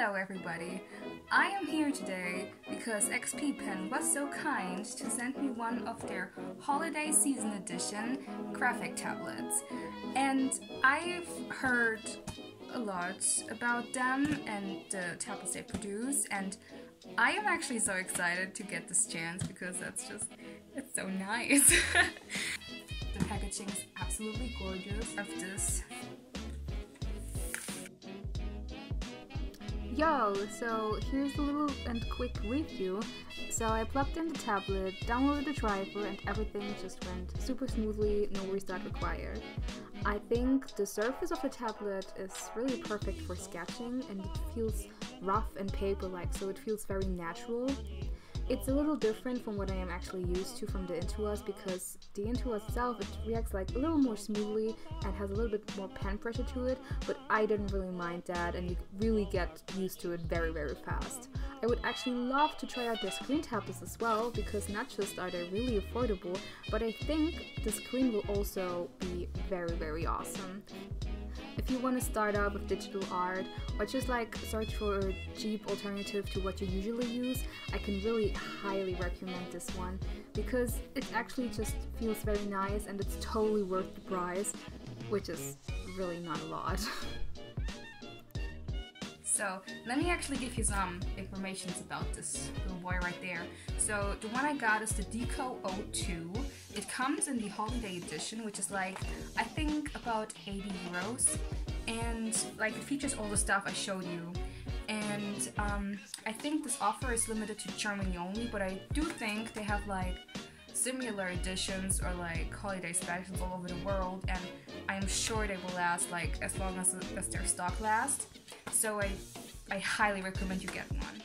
Hello everybody! I am here today because XP Pen was so kind to send me one of their holiday season edition graphic tablets. And I've heard a lot about them and the tablets they produce and I am actually so excited to get this chance because that's just, it's so nice. the packaging is absolutely gorgeous of this Yo, so here's a little and quick review. So I plugged in the tablet, downloaded the driver, and everything just went super smoothly, no restart required. I think the surface of the tablet is really perfect for sketching and it feels rough and paper-like, so it feels very natural. It's a little different from what I am actually used to from the Intuos because the Intuos itself, it reacts like a little more smoothly and has a little bit more pen pressure to it, but I didn't really mind that and you really get used to it very very fast. I would actually love to try out the screen tablets as well because not just are they really affordable, but I think the screen will also be very very awesome. If you want to start out with digital art or just like search for a cheap alternative to what you usually use, I can really highly recommend this one because it actually just feels very nice and it's totally worth the price, which is really not a lot. So let me actually give you some information about this little boy right there. So the one I got is the Deco 02. It comes in the holiday edition, which is like, I think about 80 euros. And like it features all the stuff I showed you. And um, I think this offer is limited to Germany only, but I do think they have like similar editions or like holiday specials all over the world and I'm sure they will last like as long as, as their stock lasts so I, I highly recommend you get one.